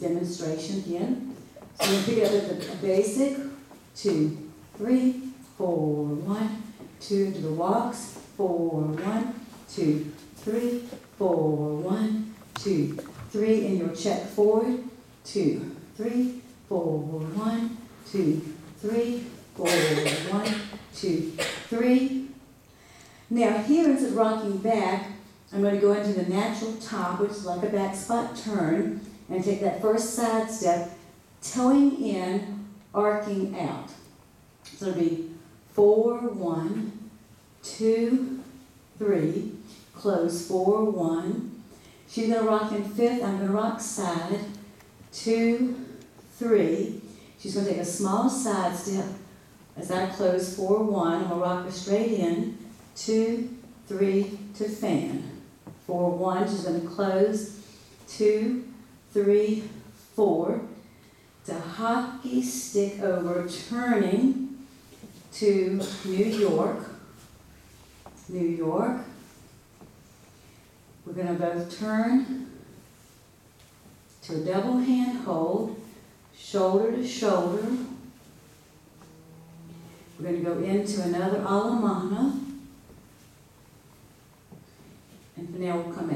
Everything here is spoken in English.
demonstration again. So we'll pick it up at the basic, two, three, four, one, two, to the walks, four, one, two, three, four, one, two, three, and you'll check forward, two, three, four, one, two, three, four, one, two, three. Now here instead of rocking back, I'm going to go into the natural top, which is like a back spot turn, and take that first side step, toeing in, arcing out. So it'll be four, one, two, three, close, four, one. She's gonna rock in fifth, I'm gonna rock side, two, three. She's gonna take a small side step as I close, four, one, I'm gonna rock her straight in, two, three, to fan. Four, one, she's gonna close, two, three, four, to hockey stick over, turning to New York, New York. We're gonna both turn to a double hand hold, shoulder to shoulder. We're gonna go into another Alemana. And now we'll come